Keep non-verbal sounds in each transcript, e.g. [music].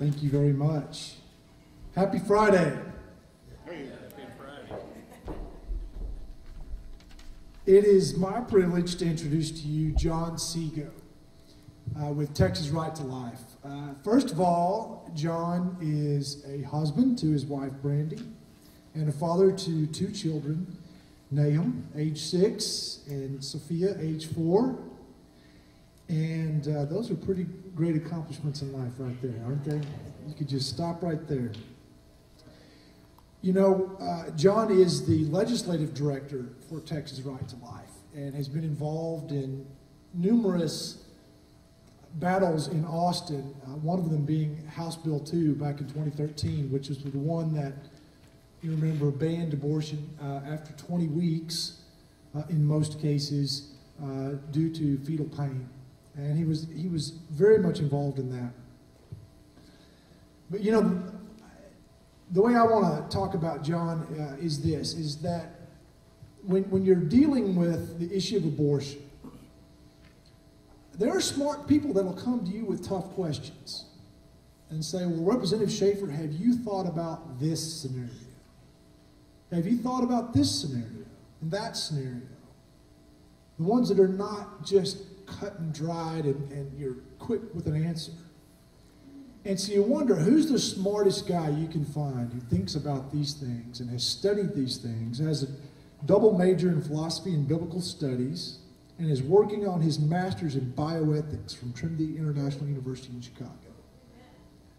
Thank you very much. Happy Friday. It is my privilege to introduce to you John Seago uh, with Texas Right to Life. Uh, first of all, John is a husband to his wife Brandy and a father to two children Nahum, age six, and Sophia, age four. And uh, those are pretty great accomplishments in life, right there, aren't they? You could just stop right there. You know, uh, John is the legislative director for Texas Right to Life and has been involved in numerous battles in Austin, uh, one of them being House Bill 2 back in 2013, which was the one that you remember banned abortion uh, after 20 weeks uh, in most cases uh, due to fetal pain. And he was, he was very much involved in that. But you know, the way I want to talk about John uh, is this, is that when, when you're dealing with the issue of abortion, there are smart people that will come to you with tough questions and say, well, Representative Schaefer, have you thought about this scenario? Have you thought about this scenario and that scenario? The ones that are not just cut and dried and, and you're quick with an answer. And so you wonder who's the smartest guy you can find who thinks about these things and has studied these things, has a double major in philosophy and biblical studies, and is working on his master's in bioethics from Trinity International University in Chicago.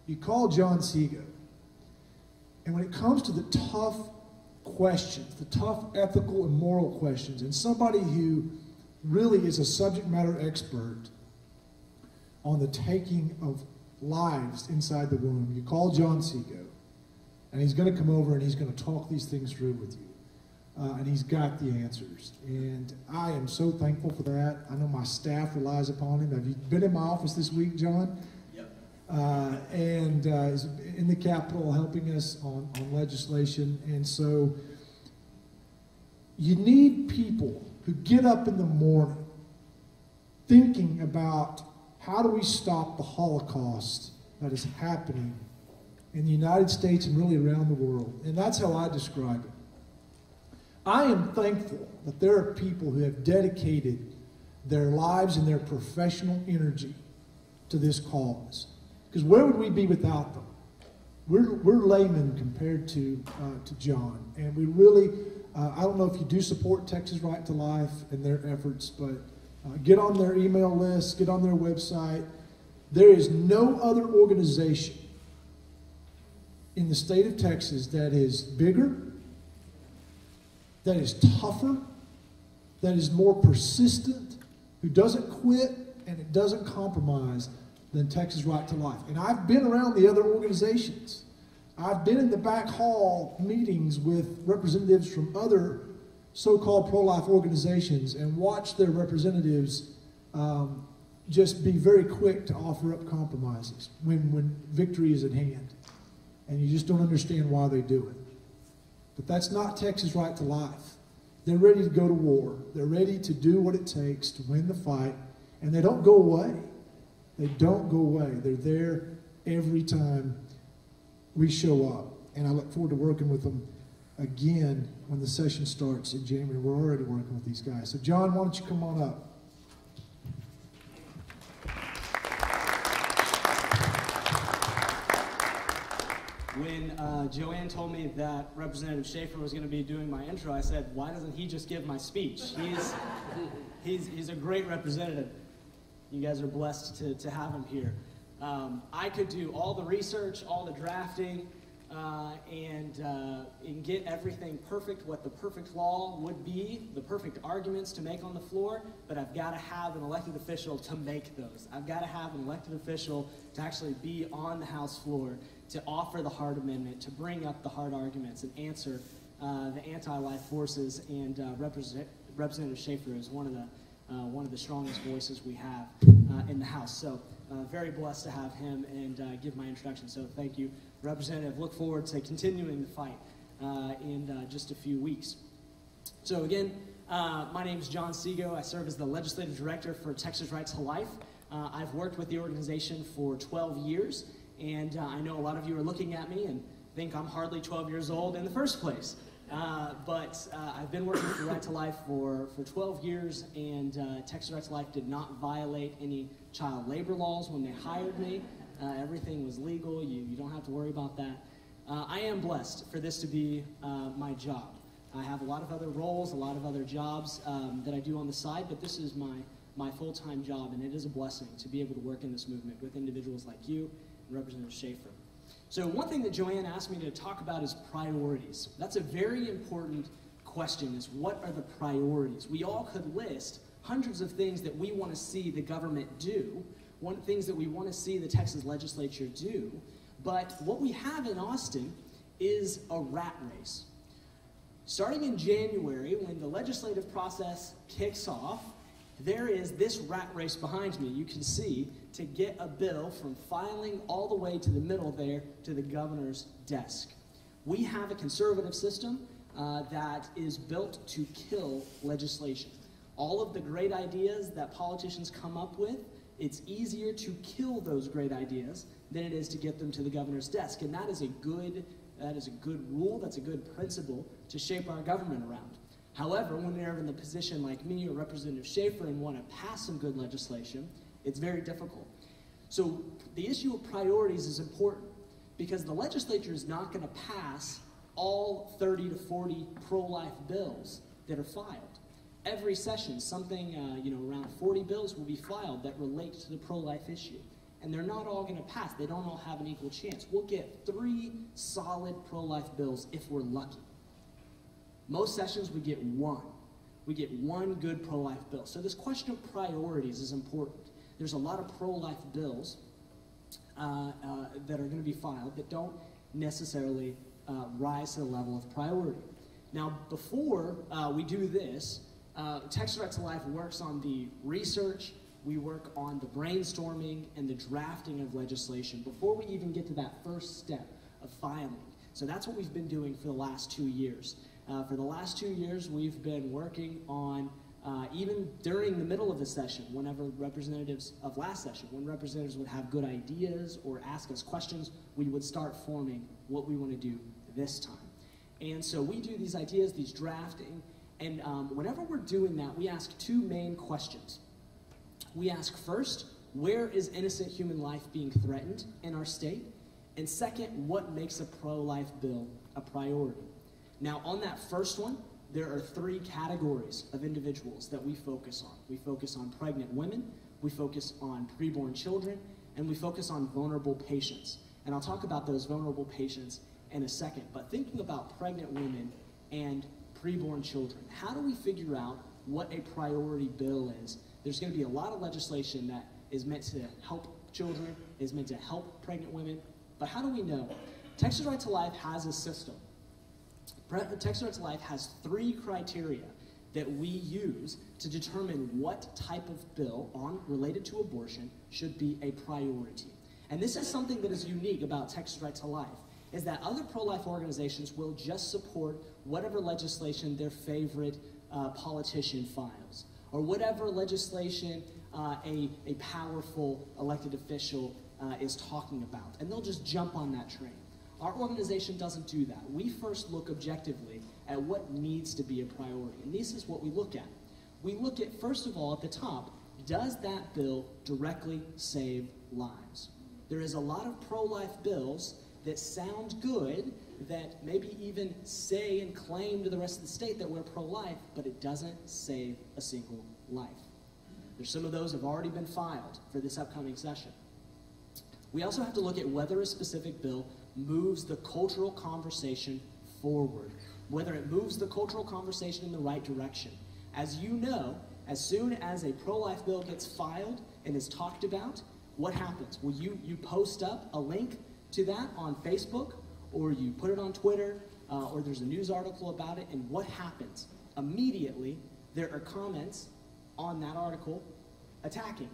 You call John Seago. And when it comes to the tough questions, the tough ethical and moral questions, and somebody who really is a subject matter expert on the taking of lives inside the womb. You call John Seago, and he's going to come over and he's going to talk these things through with you. Uh, and he's got the answers. And I am so thankful for that. I know my staff relies upon him. Have you been in my office this week, John? Yep. Uh, and uh, is in the Capitol helping us on, on legislation. And so you need people who get up in the morning thinking about how do we stop the Holocaust that is happening in the United States and really around the world? And that's how I describe it. I am thankful that there are people who have dedicated their lives and their professional energy to this cause. Because where would we be without them? We're, we're laymen compared to, uh, to John. And we really, uh, I don't know if you do support Texas Right to Life and their efforts, but uh, get on their email list, get on their website. There is no other organization in the state of Texas that is bigger, that is tougher, that is more persistent, who doesn't quit and it doesn't compromise than Texas Right to Life. And I've been around the other organizations. I've been in the back hall meetings with representatives from other so-called pro-life organizations and watched their representatives um, just be very quick to offer up compromises when, when victory is at hand. And you just don't understand why they do it. But that's not Texas right to life. They're ready to go to war. They're ready to do what it takes to win the fight. And they don't go away. They don't go away. They're there every time we show up. And I look forward to working with them again when the session starts in January. We're already working with these guys. So, John, why don't you come on up? When uh, Joanne told me that Representative Schaefer was going to be doing my intro, I said, why doesn't he just give my speech? He's, he's, he's a great representative. You guys are blessed to, to have him here. Um, I could do all the research, all the drafting, uh, and, uh, and get everything perfect, what the perfect law would be, the perfect arguments to make on the floor, but I've got to have an elected official to make those. I've got to have an elected official to actually be on the House floor, to offer the hard amendment, to bring up the hard arguments and answer uh, the anti-life forces, and uh, Represent Representative Schaefer is one of the, uh, one of the strongest voices we have uh, in the House. So very blessed to have him and give my introduction. So thank you. Representative, look forward to continuing the fight uh, in uh, just a few weeks. So again, uh, my name is John Seago. I serve as the Legislative Director for Texas Right to Life. Uh, I've worked with the organization for 12 years, And uh, I know a lot of you are looking at me and think I'm hardly 12 years old in the first place. Uh, but uh, I've been working for Right to Life for, for 12 years, and uh, Texas Right to Life did not violate any child labor laws when they hired me. Uh, everything was legal, you, you don't have to worry about that. Uh, I am blessed for this to be uh, my job. I have a lot of other roles, a lot of other jobs um, that I do on the side, but this is my, my full time job, and it is a blessing to be able to work in this movement with individuals like you and Representative Schaefer. So, one thing that Joanne asked me to talk about is priorities. That's a very important question is what are the priorities? We all could list hundreds of things that we want to see the government do, one things that we want to see the Texas legislature do, but what we have in Austin is a rat race. Starting in January, when the legislative process kicks off, there is this rat race behind me. You can see to get a bill from filing all the way to the middle there to the governor's desk. We have a conservative system uh, that is built to kill legislation. All of the great ideas that politicians come up with, it's easier to kill those great ideas than it is to get them to the governor's desk. And that is a good, that is a good rule, that's a good principle to shape our government around. However, when you're in the position like me or Representative Schaefer and want to pass some good legislation, it's very difficult. So the issue of priorities is important because the legislature is not going to pass all 30 to 40 pro-life bills that are filed. Every session, something, uh, you know, around 40 bills will be filed that relate to the pro-life issue. And they're not all going to pass. They don't all have an equal chance. We'll get three solid pro-life bills if we're lucky. Most sessions we get one. We get one good pro-life bill. So this question of priorities is important. There's a lot of pro-life bills uh, uh, that are going to be filed that don't necessarily uh, rise to the level of priority. Now, before uh, we do this, uh, Right to Life works on the research, we work on the brainstorming and the drafting of legislation before we even get to that first step of filing. So that's what we've been doing for the last two years. Uh, for the last two years, we've been working on, uh, even during the middle of the session, whenever representatives of last session, when representatives would have good ideas or ask us questions, we would start forming what we want to do this time. And so we do these ideas, these drafting, and um, whenever we're doing that, we ask two main questions. We ask first, where is innocent human life being threatened in our state? And second, what makes a pro life bill a priority? Now, on that first one, there are three categories of individuals that we focus on. We focus on pregnant women, we focus on preborn children, and we focus on vulnerable patients. And I'll talk about those vulnerable patients in a second. But thinking about pregnant women and preborn children, how do we figure out what a priority bill is? There's going to be a lot of legislation that is meant to help children, is meant to help pregnant women, but how do we know? Texas Right to Life has a system. Texas Right to Life has three criteria that we use to determine what type of bill on related to abortion should be a priority. And this is something that is unique about Texas Right to Life is that other pro-life organizations will just support whatever legislation their favorite uh, politician files or whatever legislation uh, a, a powerful elected official uh, is talking about. And they'll just jump on that train. Our organization doesn't do that. We first look objectively at what needs to be a priority. And this is what we look at. We look at, first of all, at the top, does that bill directly save lives? There is a lot of pro-life bills that sound good, that maybe even say and claim to the rest of the state that we're pro-life, but it doesn't save a single life. There's some of those have already been filed for this upcoming session. We also have to look at whether a specific bill moves the cultural conversation forward, whether it moves the cultural conversation in the right direction. As you know, as soon as a pro-life bill gets filed and is talked about, what happens? Well, you, you post up a link to that on Facebook, or you put it on Twitter, uh, or there's a news article about it, and what happens? Immediately, there are comments on that article attacking it.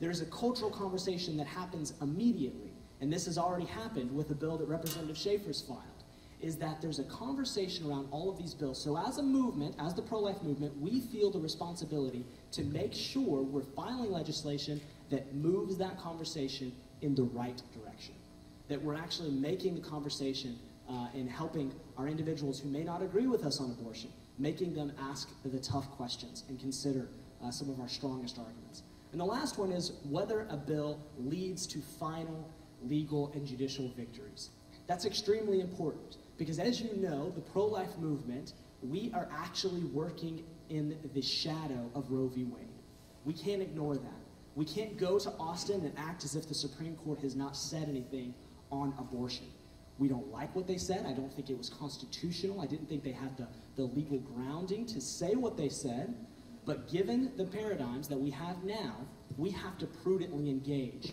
There's a cultural conversation that happens immediately, and this has already happened with the bill that Representative Schaefer's filed, is that there's a conversation around all of these bills. So as a movement, as the pro-life movement, we feel the responsibility to make sure we're filing legislation that moves that conversation in the right direction. That we're actually making the conversation uh, and helping our individuals who may not agree with us on abortion, making them ask the tough questions and consider uh, some of our strongest arguments. And the last one is whether a bill leads to final legal and judicial victories. That's extremely important because, as you know, the pro life movement, we are actually working in the shadow of Roe v. Wade. We can't ignore that. We can't go to Austin and act as if the Supreme Court has not said anything on abortion. We don't like what they said. I don't think it was constitutional. I didn't think they had the, the legal grounding to say what they said. But given the paradigms that we have now, we have to prudently engage.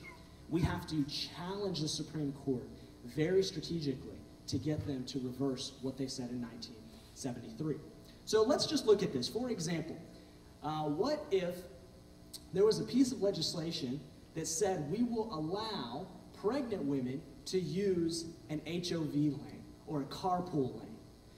We have to challenge the Supreme Court very strategically to get them to reverse what they said in 1973. So let's just look at this. For example, uh, what if there was a piece of legislation that said we will allow pregnant women to use an HOV lane or a carpool lane?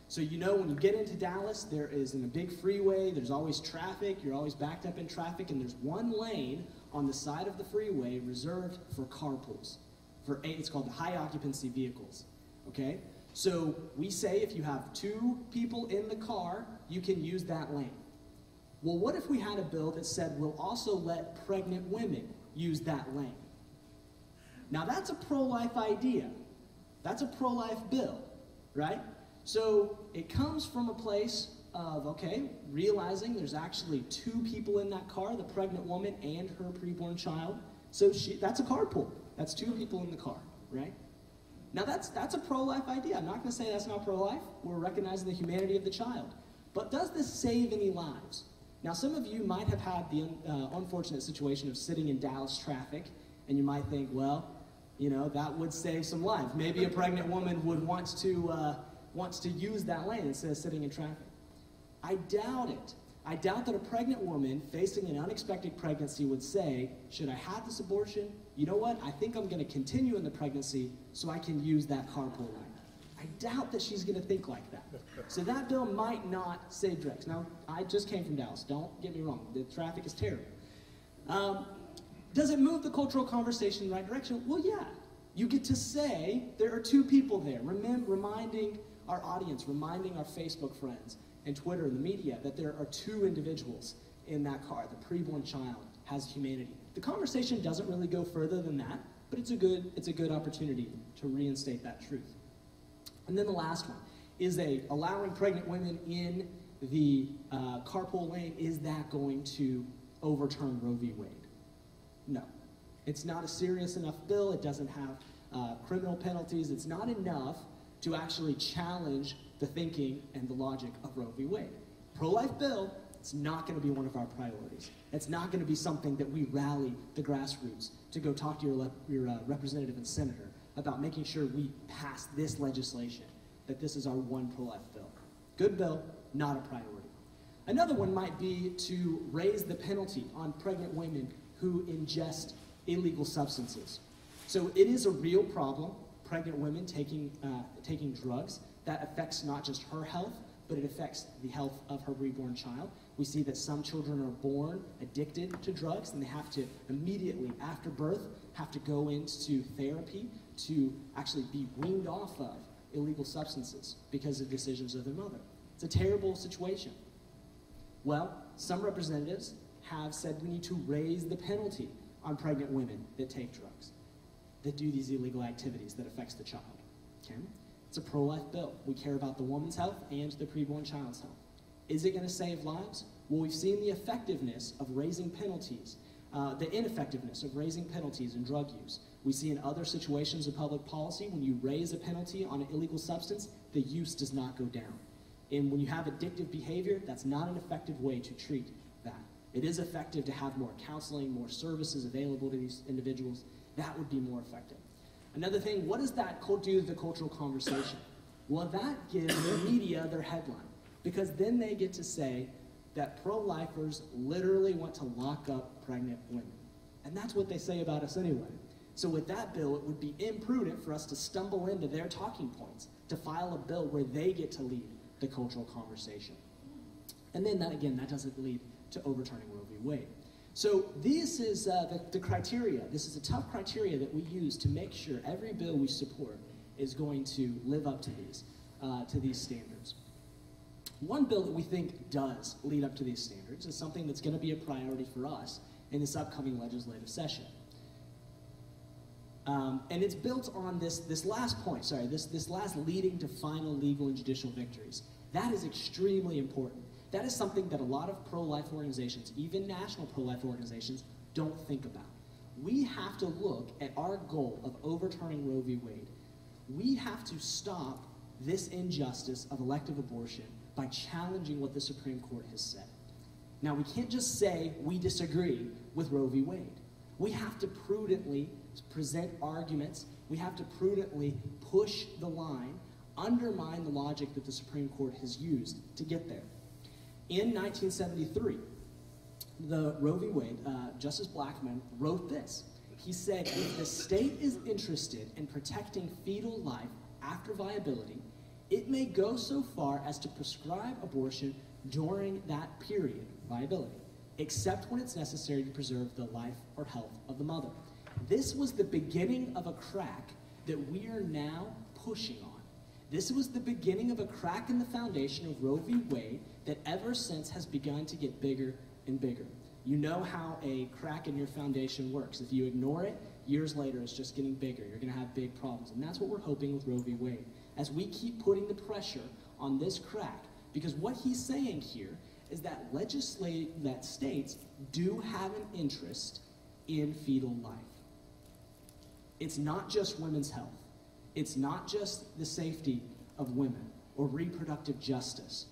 So you know when you get into Dallas, there is in a big freeway, there's always traffic, you're always backed up in traffic, and there's one lane on the side of the freeway reserved for carpools. For it's called the high occupancy vehicles. Okay? So we say if you have two people in the car, you can use that lane. Well, what if we had a bill that said we'll also let pregnant women use that lane? Now that's a pro-life idea. That's a pro-life bill, right? So it comes from a place of, okay, realizing there's actually two people in that car, the pregnant woman and her preborn child. So she, that's a carpool. That's two people in the car, right? Now that's, that's a pro-life idea. I'm not going to say that's not pro-life. We're recognizing the humanity of the child. But does this save any lives? Now some of you might have had the uh, unfortunate situation of sitting in Dallas traffic, and you might think, well, you know, that would save some lives. Maybe a pregnant woman would want to uh, wants to use that lane instead of sitting in traffic. I doubt it. I doubt that a pregnant woman facing an unexpected pregnancy would say, Should I have this abortion? You know what? I think I'm going to continue in the pregnancy so I can use that carpool lane. I doubt that she's going to think like that. So that bill might not save Drex. Now, I just came from Dallas. Don't get me wrong. The traffic is terrible. Um, does it move the cultural conversation in the right direction? Well, yeah. You get to say there are two people there, reminding our audience, reminding our Facebook friends and Twitter and the media that there are two individuals in that car. The preborn child has humanity. The conversation doesn't really go further than that, but it's a good, it's a good opportunity to reinstate that truth. And then the last one is a allowing pregnant women in the uh, carpool lane. Is that going to overturn Roe v. Wade? No. It's not a serious enough bill. It doesn't have uh, criminal penalties. It's not enough to actually challenge the thinking and the logic of Roe v. Wade. Pro-life bill, it's not going to be one of our priorities. It's not going to be something that we rally the grassroots to go talk to your, your uh, representative and senator about making sure we pass this legislation, that this is our one pro-life bill. Good bill, not a priority. Another one might be to raise the penalty on pregnant women who ingest illegal substances. So it is a real problem pregnant women taking, uh, taking drugs. That affects not just her health, but it affects the health of her preborn child. We see that some children are born addicted to drugs and they have to immediately after birth have to go into therapy to actually be weaned off of illegal substances because of decisions of their mother. It's a terrible situation. Well, some representatives have said we need to raise the penalty on pregnant women that take drugs that do these illegal activities that affects the child. Okay? It's a pro-life bill. We care about the woman's health and the preborn child's health. Is it going to save lives? Well, we've seen the effectiveness of raising penalties, uh, the ineffectiveness of raising penalties in drug use. We see in other situations of public policy, when you raise a penalty on an illegal substance, the use does not go down. And when you have addictive behavior, that's not an effective way to treat. It is effective to have more counseling, more services available to these individuals, that would be more effective. Another thing, what does that do to the cultural conversation? Well, that gives the media their headline because then they get to say that pro-lifers literally want to lock up pregnant women. And that's what they say about us anyway. So with that bill, it would be imprudent for us to stumble into their talking points, to file a bill where they get to lead the cultural conversation. And then that again, that doesn't lead to overturning Roe v. Wade. So this is uh, the, the criteria. This is a tough criteria that we use to make sure every bill we support is going to live up to these, uh, to these standards. One bill that we think does lead up to these standards is something that's going to be a priority for us in this upcoming legislative session. Um, and it's built on this, this last point, sorry, this, this last leading to final legal and judicial victories. That is extremely important. That is something that a lot of pro-life organizations, even national pro-life organizations, don't think about. We have to look at our goal of overturning Roe v. Wade. We have to stop this injustice of elective abortion by challenging what the Supreme Court has said. Now, we can't just say we disagree with Roe v. Wade. We have to prudently present arguments. We have to prudently push the line, undermine the logic that the Supreme Court has used to get there. In 1973, the Roe v. Wade, uh, Justice Blackmun wrote this. He said, if the state is interested in protecting fetal life after viability, it may go so far as to prescribe abortion during that period, of viability, except when it's necessary to preserve the life or health of the mother. This was the beginning of a crack that we are now pushing on. This was the beginning of a crack in the foundation of Roe v. Wade that ever since has begun to get bigger and bigger. You know how a crack in your foundation works. If you ignore it, years later it's just getting bigger. You're going to have big problems. And that's what we're hoping with Roe v. Wade as we keep putting the pressure on this crack. Because what he's saying here is that legislate that states do have an interest in fetal life. It's not just women's health. It's not just the safety of women or reproductive justice.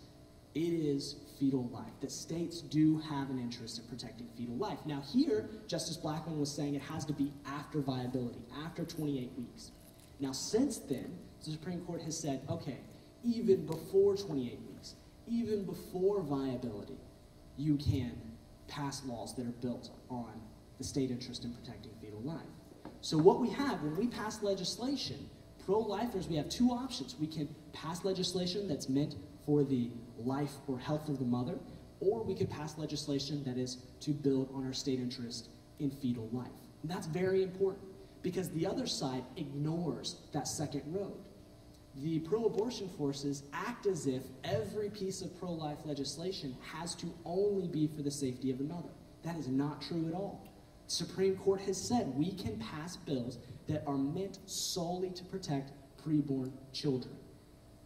It is fetal life. That states do have an interest in protecting fetal life. Now here, Justice Blackmun was saying it has to be after viability, after 28 weeks. Now since then, the Supreme Court has said, okay, even before 28 weeks, even before viability, you can pass laws that are built on the state interest in protecting fetal life. So what we have, when we pass legislation, pro-lifers, we have two options. We can pass legislation that's meant for the life or health of the mother, or we could pass legislation that is to build on our state interest in fetal life. And that's very important because the other side ignores that second road the pro-abortion forces act as if every piece of pro-life legislation has to only be for the safety of the mother. That is not true at all. Supreme Court has said we can pass bills that are meant solely to protect preborn children.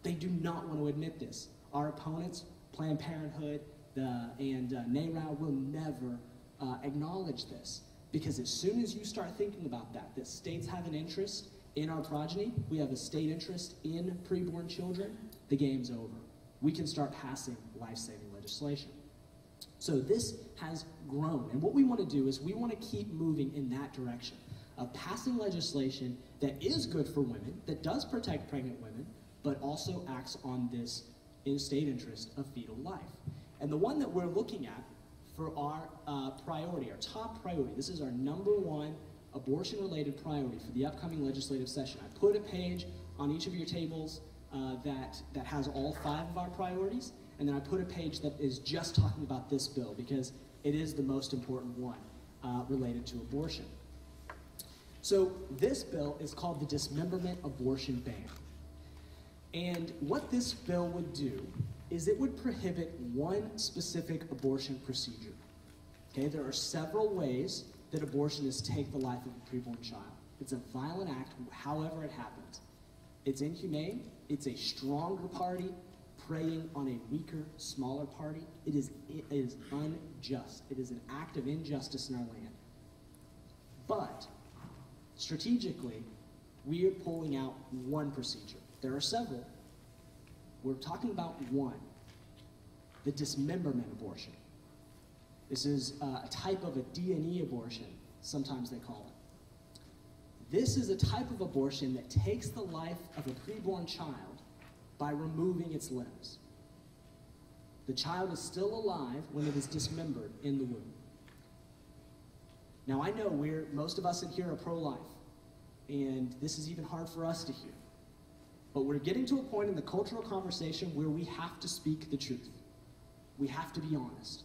They do not want to admit this. Our opponents, Planned Parenthood the, and uh, NARAL, will never uh, acknowledge this. Because as soon as you start thinking about that, that states have an interest in our progeny, we have a state interest in preborn children, the game's over. We can start passing life-saving legislation. So this has grown, and what we want to do is we want to keep moving in that direction of passing legislation that is good for women, that does protect pregnant women, but also acts on this in state interest of fetal life. And the one that we're looking at for our uh, priority, our top priority, this is our number one abortion-related priority for the upcoming legislative session. I put a page on each of your tables uh, that, that has all five of our priorities, and then I put a page that is just talking about this bill because it is the most important one uh, related to abortion. So this bill is called the Dismemberment Abortion Ban. And what this bill would do is it would prohibit one specific abortion procedure. Okay, there are several ways that abortion is take the life of a preborn child. It's a violent act, however it happens. It's inhumane. It's a stronger party preying on a weaker, smaller party. It is, it is unjust. It is an act of injustice in our land. But strategically, we are pulling out one procedure. There are several. We're talking about one the dismemberment abortion. This is uh, a type of a D&E abortion, sometimes they call it. This is a type of abortion that takes the life of a preborn child by removing its limbs. The child is still alive when it is dismembered in the womb. Now I know we're most of us in here are pro-life, and this is even hard for us to hear. But we're getting to a point in the cultural conversation where we have to speak the truth. We have to be honest.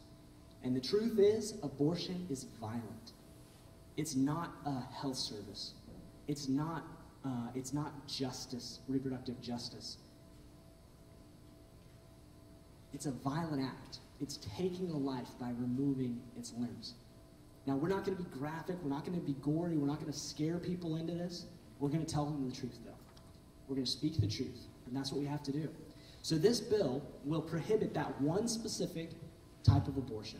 And the truth is, abortion is violent. It's not a health service. It's not, uh, it's not justice, reproductive justice. It's a violent act. It's taking a life by removing its limbs. Now, we're not going to be graphic. We're not going to be gory. We're not going to scare people into this. We're going to tell them the truth, though. We're going to speak the truth. And that's what we have to do. So, this bill will prohibit that one specific type of abortion.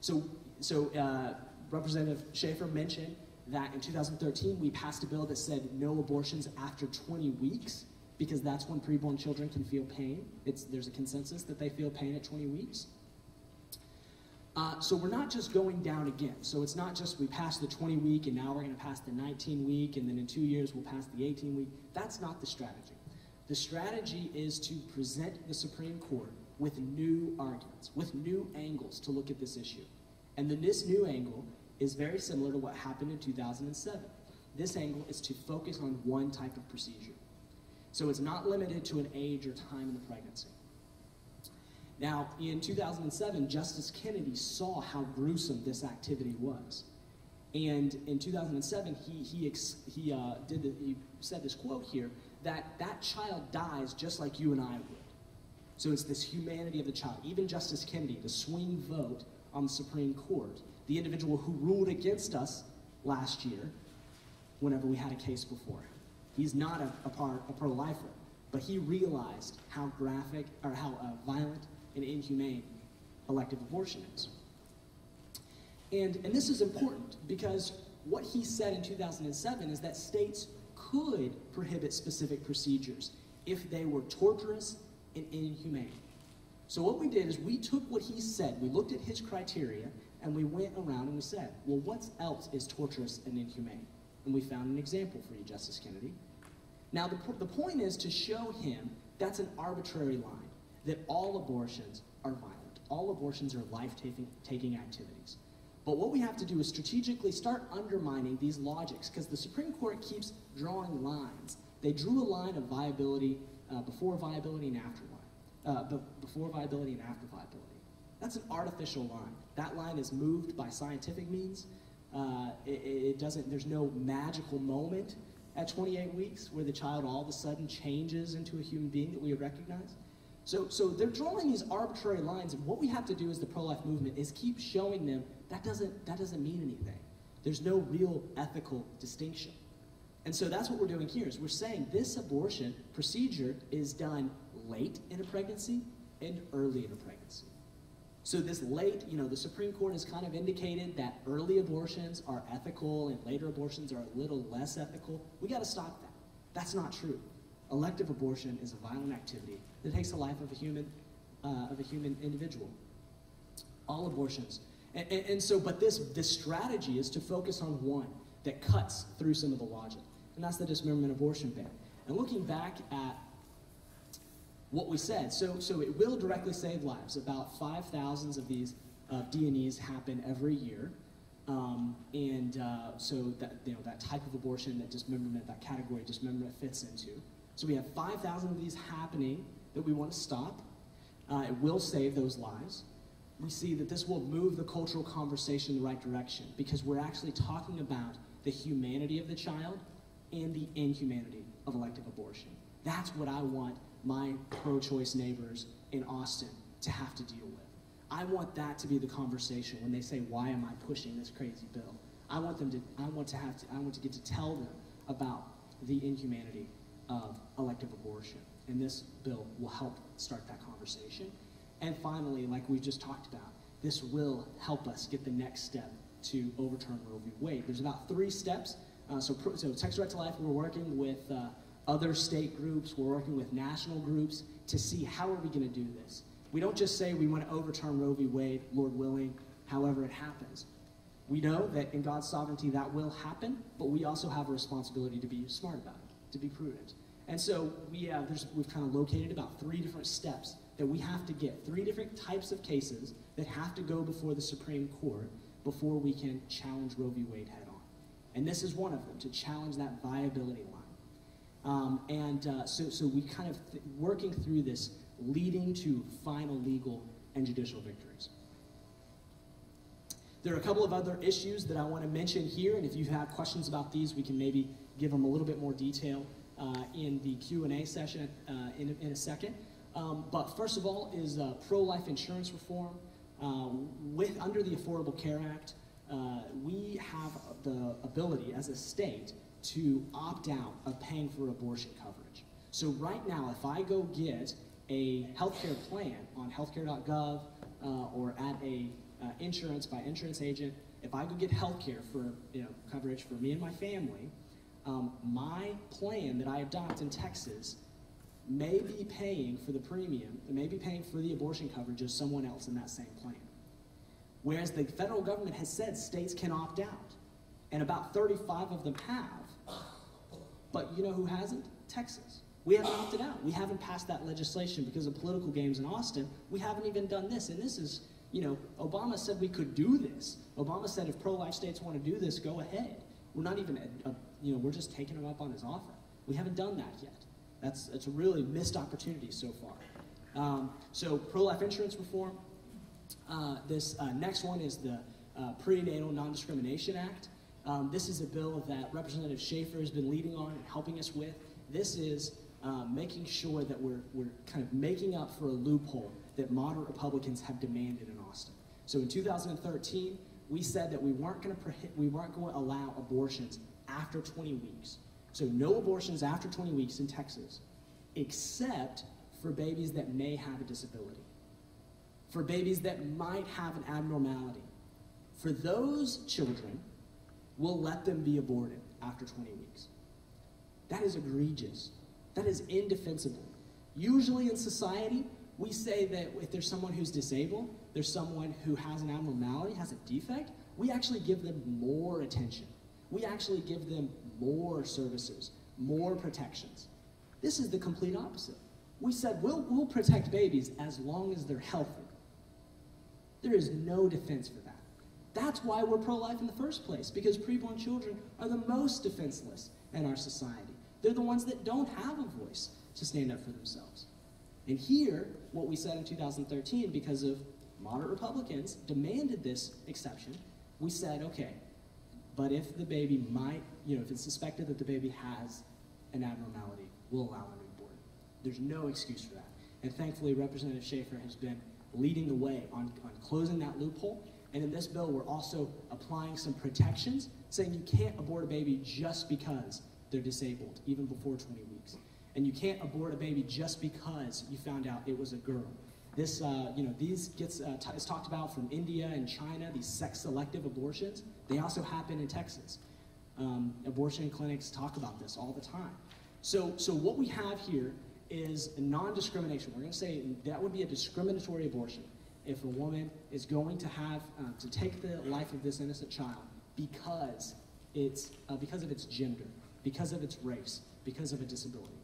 So, so uh, Representative Schaefer mentioned that in 2013 we passed a bill that said no abortions after 20 weeks because that's when preborn children can feel pain. It's, there's a consensus that they feel pain at 20 weeks. Uh, so we're not just going down again. So it's not just we passed the 20 week and now we're going to pass the 19 week and then in two years we'll pass the 18 week. That's not the strategy. The strategy is to present the Supreme Court with new arguments, with new angles to look at this issue. And then this new angle is very similar to what happened in 2007. This angle is to focus on one type of procedure. So it's not limited to an age or time in the pregnancy. Now, in 2007, Justice Kennedy saw how gruesome this activity was. And in 2007, he, he, he, uh, did the, he said this quote here that that child dies just like you and I would. So it's this humanity of the child. Even Justice Kennedy, the swing vote on the Supreme Court, the individual who ruled against us last year whenever we had a case before him. He's not a, a, a pro-lifer, but he realized how graphic or how uh, violent and inhumane elective abortion is. And, and this is important because what he said in 2007 is that states could prohibit specific procedures if they were torturous and inhumane. So what we did is we took what he said, we looked at his criteria, and we went around and we said, well, what else is torturous and inhumane? And we found an example for you, Justice Kennedy. Now, the, the point is to show him that's an arbitrary line, that all abortions are violent. All abortions are life-taking activities. But what we have to do is strategically start undermining these logics, because the Supreme Court keeps drawing lines. They drew a line of viability uh, before viability and after uh, before viability and after viability. That's an artificial line. That line is moved by scientific means. Uh, it, it, doesn't, there's no magical moment at 28 weeks where the child all of a sudden changes into a human being that we recognize. So, so they're drawing these arbitrary lines, and what we have to do as the pro-life movement is keep showing them that doesn't, that doesn't mean anything. There's no real ethical distinction. And so that's what we're doing here, is we're saying this abortion procedure is done late in a pregnancy and early in a pregnancy. So this late, you know, the Supreme Court has kind of indicated that early abortions are ethical and later abortions are a little less ethical. We got to stop that. That's not true. Elective abortion is a violent activity that takes the life of a human, uh, of a human individual. All abortions. And, and, and so, but this, this strategy is to focus on one that cuts through some of the logic, and that's the dismemberment abortion ban. And looking back at what we said. So, so it will directly save lives. About 5,000 of these uh, D&Es happen every year. Um, and uh, so that, you know, that type of abortion, that dismemberment, that category dismemberment fits into. So we have 5,000 of these happening that we want to stop. Uh, it will save those lives. We see that this will move the cultural conversation in the right direction because we're actually talking about the humanity of the child and the inhumanity of elective abortion. That's what I want my pro-choice neighbors in Austin to have to deal with. I want that to be the conversation when they say, why am I pushing this crazy bill? I want them to, I want to have to, I want to get to tell them about the inhumanity of elective abortion. And this bill will help start that conversation. And finally, like we just talked about, this will help us get the next step to overturn Roe v. Wade. There's about three steps. Uh, so, so Texas Right to Life, we're working with uh, other state groups, we're working with national groups to see how are we going to do this. We don't just say we want to overturn Roe v. Wade, Lord willing, however it happens. We know that in God's sovereignty that will happen, but we also have a responsibility to be smart about it, to be prudent. And so we have, we've kind of located about three different steps that we have to get, three different types of cases that have to go before the Supreme Court before we can challenge Roe v. Wade head on. And this is one of them, to challenge that viability line. Um, and uh, so, so we kind of th working through this, leading to final legal and judicial victories. there are a couple of other issues that I want to mention here, and if you have questions about these, we can maybe give them a little bit more detail uh, in the Q&A session uh, in, in a second. Um, but first of all is uh, pro-life insurance reform. Uh, with under the Affordable Care Act, uh, we have the ability as a state to opt out of paying for abortion coverage. So right now, if I go get a healthcare plan on healthcare.gov uh, or at a uh, insurance by insurance agent, if I go get healthcare for you know coverage for me and my family, um, my plan that I adopt in Texas may be paying for the premium, may be paying for the abortion coverage of someone else in that same plan. Whereas the federal government has said states can opt out, and about 35 of them have. But you know who hasn't? Texas. We haven't opted out. We haven't passed that legislation because of political games in Austin. We haven't even done this. And this is, you know, Obama said we could do this. Obama said if pro-life states want to do this, go ahead. We're not even, a, you know, we're just taking him up on his offer. We haven't done that yet. That's, that's a really missed opportunity so far. Um, so pro-life insurance reform, uh, this uh, next one is the uh, Prenatal Non-Discrimination Act. Um, this is a bill that Representative Schaefer has been leading on and helping us with. This is uh, making sure that we're, we're kind of making up for a loophole that moderate Republicans have demanded in Austin. So in 2013, we said that we weren't going to we weren't going to allow abortions after 20 weeks. So no abortions after 20 weeks in Texas, except for babies that may have a disability for babies that might have an abnormality. For those children, we'll let them be aborted after 20 weeks. That is egregious. That is indefensible. Usually in society, we say that if there's someone who's disabled, there's someone who has an abnormality, has a defect, we actually give them more attention. We actually give them more services, more protections. This is the complete opposite. We said we'll, we'll protect babies as long as they're healthy. There is no defense for that. That's why we're pro-life in the first place, because preborn children are the most defenseless in our society. They're the ones that don't have a voice to stand up for themselves. And here, what we said in 2013, because of moderate Republicans demanded this exception, we said, okay, but if the baby might, you know, if it's suspected that the baby has an abnormality, we'll allow be aborted. There's no excuse for that. And thankfully, Representative Schaefer has been leading the way on, on closing that loophole. And in this bill, we're also applying some protections, saying you can't abort a baby just because they're disabled, even before 20 weeks. And you can't abort a baby just because you found out it was a girl. This, uh, you know, these gets uh, is talked about from India and China. These sex-selective abortions. They also happen in Texas. Um, abortion clinics talk about this all the time. So, so what we have here is non-discrimination. We're going to say that would be a discriminatory abortion if a woman is going to have uh, to take the life of this innocent child because it's uh, because of its gender, because of its race, because of a disability.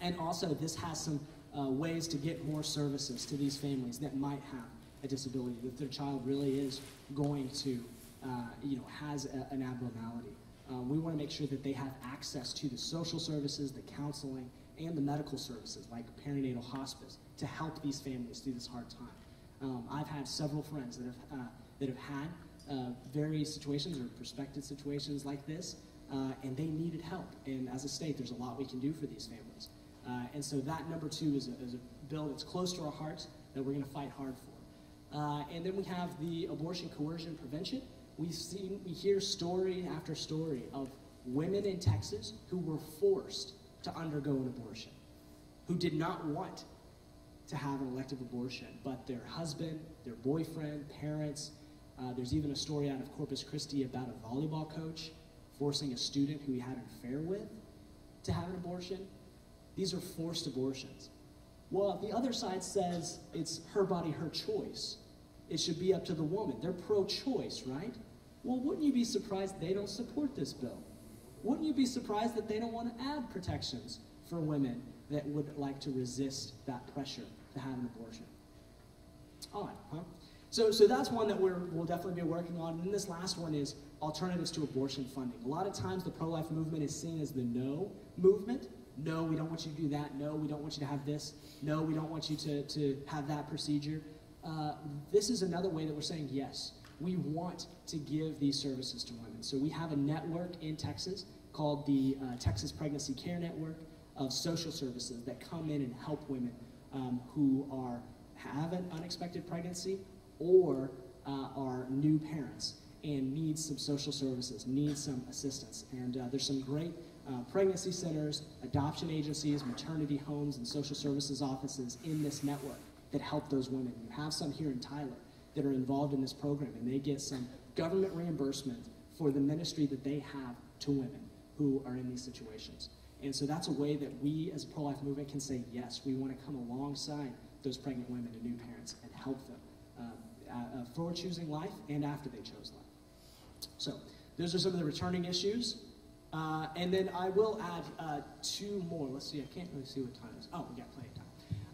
And also, this has some uh, ways to get more services to these families that might have a disability, that their child really is going to, uh, you know, has a, an abnormality. Uh, we want to make sure that they have access to the social services, the counseling, and the medical services like perinatal hospice to help these families through this hard time. Um, I've had several friends that have, uh, that have had uh, various situations or prospective situations like this, uh, and they needed help. And as a state, there's a lot we can do for these families. Uh, and so that number two is a, is a, bill that's close to our hearts that we're going to fight hard for. Uh, and then we have the abortion coercion prevention. We see, we hear story after story of women in Texas who were forced to undergo an abortion, who did not want to have an elective abortion, but their husband, their boyfriend, parents, uh, there's even a story out of Corpus Christi about a volleyball coach forcing a student who he had an affair with to have an abortion. These are forced abortions. Well, the other side says it's her body, her choice. It should be up to the woman. They're pro choice, right? Well, wouldn't you be surprised they don't support this bill? Wouldn't you be surprised that they don't want to add protections for women that would like to resist that pressure to have an abortion? Odd, huh? So, so that's one that we're, we'll definitely be working on. And then this last one is alternatives to abortion funding. A lot of times the pro-life movement is seen as the no movement. No, we don't want you to do that. No, we don't want you to have this. No, we don't want you to, to have that procedure. Uh, this is another way that we're saying yes. we want to give these services to women. So we have a network in Texas called the uh, Texas Pregnancy Care Network of social services that come in and help women um, who are have an unexpected pregnancy or uh, are new parents and need some social services, need some assistance. And uh, there's some great uh, pregnancy centers, adoption agencies, maternity homes, and social services offices in this network that help those women. You have some here in Tyler that are involved in this program, and they get some government reimbursement for the ministry that they have to women who are in these situations. And so that's a way that we as a pro-life movement can say, yes, we want to come alongside those pregnant women and new parents and help them uh, uh, for choosing life and after they chose life. So those are some of the returning issues. Uh, and then I will add uh, two more. Let's see, I can't really see what time it is. Oh, we got plenty of time.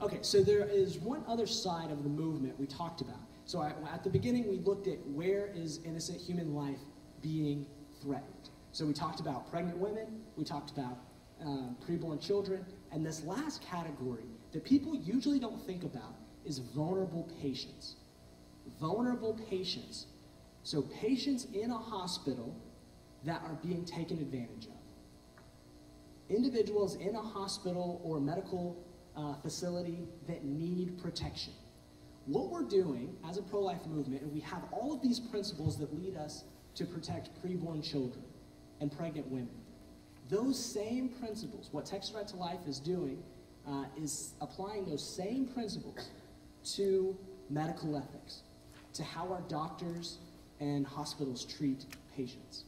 Okay, so there is one other side of the movement we talked about. So I, at the beginning, we looked at where is innocent human life being threatened. So we talked about pregnant women, we talked about um, preborn children, and this last category that people usually don't think about is vulnerable patients. Vulnerable patients. So patients in a hospital that are being taken advantage of. Individuals in a hospital or medical uh, facility that need protection. What we're doing as a pro life movement, and we have all of these principles that lead us to protect preborn children and pregnant women. Those same principles, what Texas Right to Life is doing, uh, is applying those same principles to medical ethics, to how our doctors and hospitals treat patients.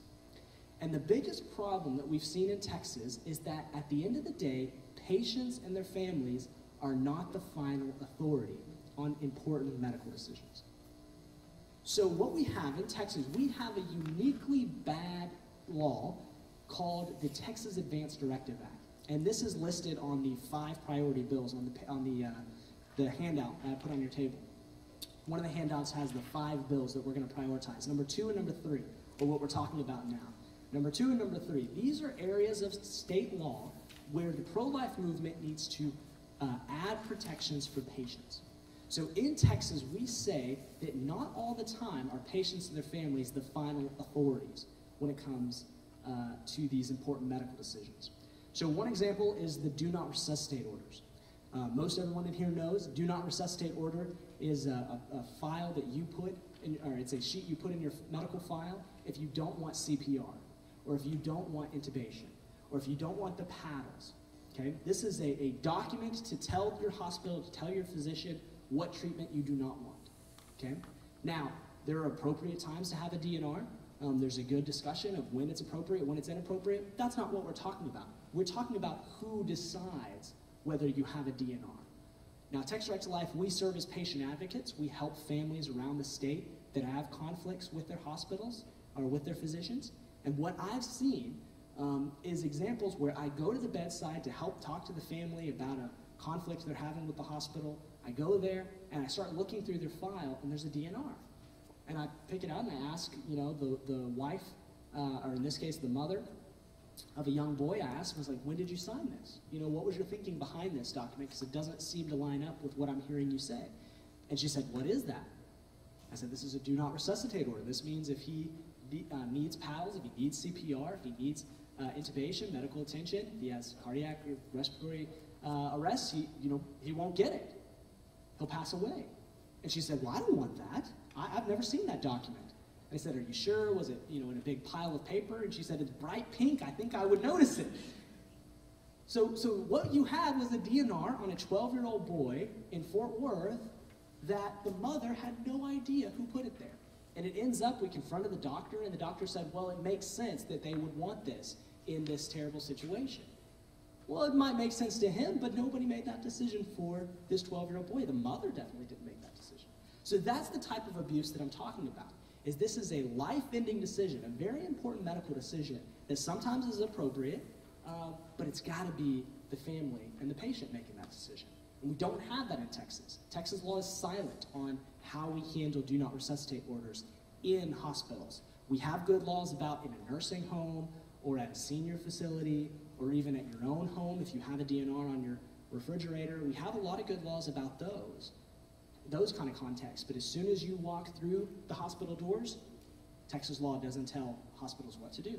And the biggest problem that we've seen in Texas is that at the end of the day, patients and their families are not the final authority on important medical decisions. So, what we have in Texas, we have a uniquely bad law called the Texas Advance Directive Act. And this is listed on the five priority bills on the, on the, uh, the handout that I put on your table. One of the handouts has the five bills that we're going to prioritize. Number two and number three are what we're talking about now. Number two and number three, these are areas of state law where the pro-life movement needs to uh, add protections for patients. So in Texas, we say that not all the time are patients and their families the final authorities when it comes uh, to these important medical decisions. So one example is the do not resuscitate orders. Uh, most everyone in here knows do not resuscitate order is a, a, a file that you put, in, or it's a sheet you put in your medical file if you don't want CPR, or if you don't want intubation, or if you don't want the paddles. Okay? This is a, a document to tell your hospital, to tell your physician what treatment you do not want. Okay? Now, there are appropriate times to have a DNR. Um, there's a good discussion of when it's appropriate, when it's inappropriate. That's not what we're talking about. We're talking about who decides whether you have a DNR. Now, Texas Right to Life, we serve as patient advocates. We help families around the state that have conflicts with their hospitals or with their physicians. And what I've seen um, is examples where I go to the bedside to help talk to the family about a conflict they're having with the hospital. I go there and I start looking through their file, and there's a DNR. And I pick it out and I ask, you know, the, the wife, uh, or in this case, the mother of a young boy, I asked, was like, when did you sign this? You know, what was your thinking behind this document? Because it doesn't seem to line up with what I'm hearing you say. And she said, what is that? I said, this is a do not resuscitate order. This means if he uh, needs paddles, if he needs CPR, if he needs uh, intubation, medical attention, if he has cardiac or respiratory uh, arrest, he, you know, he won't get it. He'll pass away. And she said, well, I don't want that. I, have never seen that document. I said, are you sure? Was it, you know, in a big pile of paper? And she said, it's bright pink. I think I would notice it. So, so what you had was a DNR on a 12-year-old boy in Fort Worth that the mother had no idea who put it there. And it ends up, we confronted the doctor, and the doctor said, well, it makes sense that they would want this in this terrible situation. Well, it might make sense to him, but nobody made that decision for this 12-year-old boy. The mother definitely didn't make that decision. So that's the type of abuse that I'm talking about, is this is a life-ending decision, a very important medical decision that sometimes is appropriate, uh, but it's got to be the family and the patient making that decision. And we don't have that in Texas. Texas law is silent on how we handle do not resuscitate orders in hospitals. We have good laws about in a nursing home or at a senior facility or even at your own home if you have a DNR on your refrigerator. We have a lot of good laws about those. those kind of contexts. But as soon as you walk through the hospital doors, Texas law doesn't tell hospitals what to do.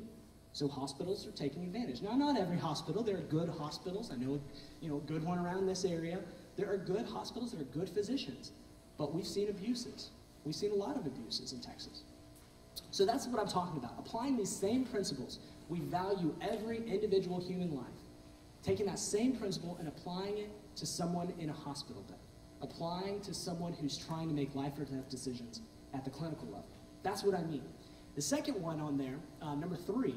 So hospitals are taking advantage. Now, not every hospital. There are good hospitals. I know, you know, a good one around this area. There are good hospitals. There are good physicians. But we've seen abuses. We've seen a lot of abuses in Texas. So that's what I'm talking about. Applying these same principles. We value every individual human life. Taking that same principle and applying it to someone in a hospital bed. Applying to someone who's trying to make life or death decisions at the clinical level. That's what I mean. The second one on there, uh, number three,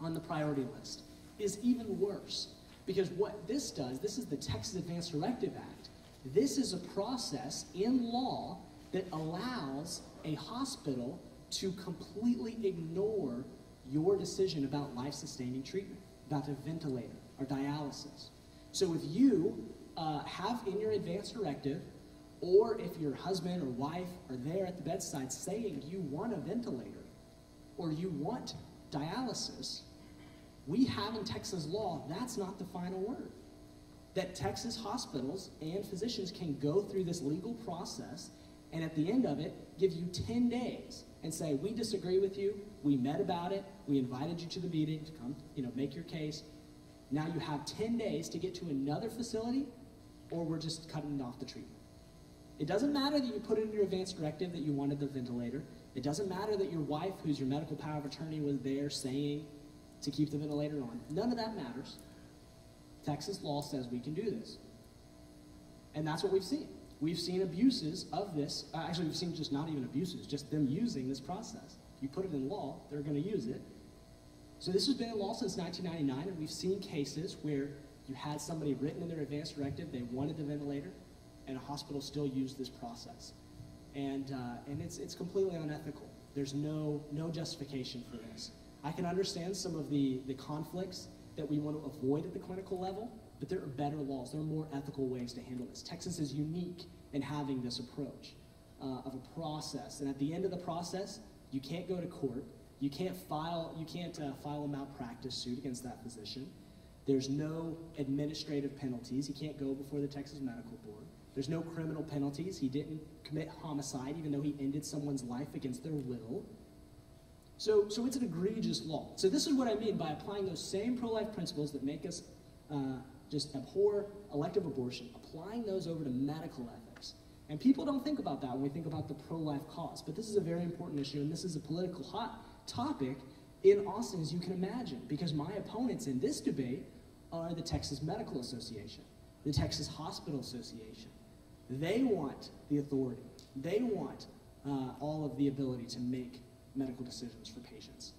on the priority list, is even worse. Because what this does, this is the Texas Advance Directive Act. This is a process in law that allows a hospital to completely ignore your decision about life sustaining treatment, about a ventilator or dialysis. So if you uh, have in your advance directive, or if your husband or wife are there at the bedside saying you want a ventilator or you want dialysis, we have in Texas law that's not the final word. That Texas hospitals and physicians can go through this legal process and at the end of it give you 10 days and say, We disagree with you, we met about it, we invited you to the meeting to come, you know, make your case. Now you have 10 days to get to another facility, or we're just cutting off the treatment. It doesn't matter that you put in your advance directive that you wanted the ventilator. It doesn't matter that your wife, who's your medical power of attorney, was there saying to keep the ventilator on. None of that matters. Texas law says we can do this. And that's what we've seen. We've seen abuses of this. Uh, actually, we've seen just not even abuses, just them using this process. You put it in law, they're going to use it. So this has been in law since 1999, and we've seen cases where you had somebody written in their advance directive, they wanted the ventilator, and a hospital still used this process. And, uh, and it's, it's completely unethical. There's no, no justification for this. I can understand some of the, the conflicts that we want to avoid at the clinical level, but there are better laws. There are more ethical ways to handle this. Texas is unique in having this approach uh, of a process. And at the end of the process, you can't go to court. You can't file, you can't uh, file a malpractice suit against that physician. There's no administrative penalties. He can't go before the Texas Medical Board. There's no criminal penalties. He didn't commit homicide, even though he ended someone's life against their will. So, so it's an egregious law. So this is what I mean by applying those same pro-life principles that make us uh, just abhor elective abortion, applying those over to medical ethics. And people don't think about that when we think about the pro-life cause. But this is a very important issue, and this is a political hot topic in Austin, as you can imagine, because my opponents in this debate are the Texas Medical Association, the Texas Hospital Association. They want the authority. They want uh, all of the ability to make medical decisions for patients